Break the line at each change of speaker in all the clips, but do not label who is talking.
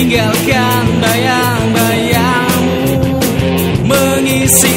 tinggalkan bayang-bayangmu mengisi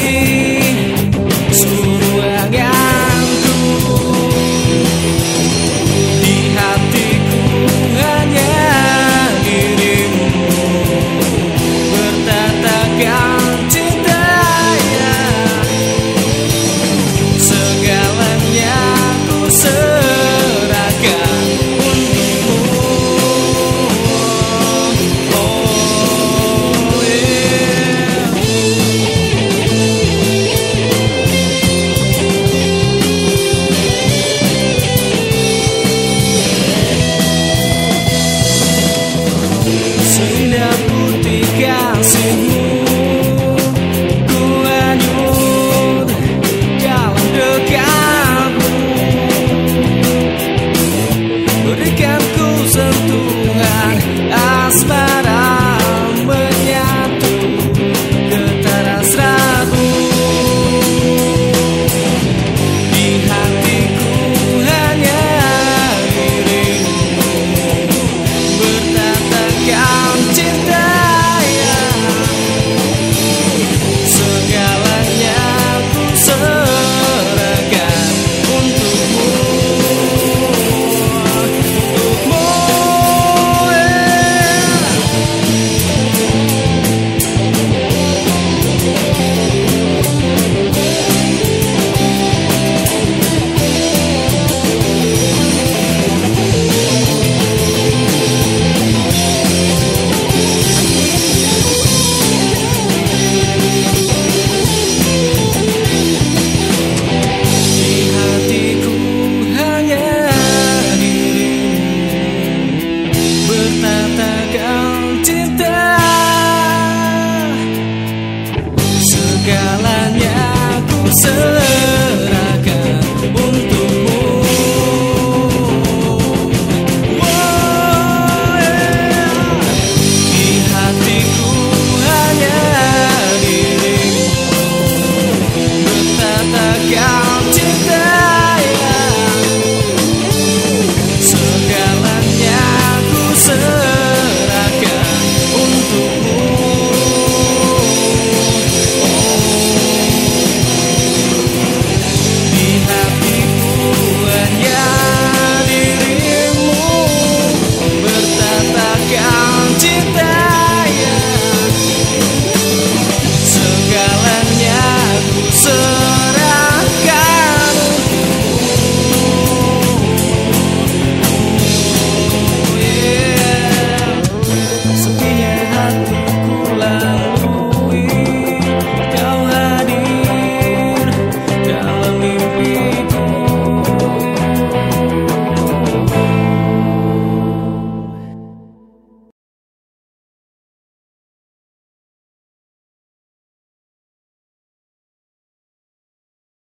segala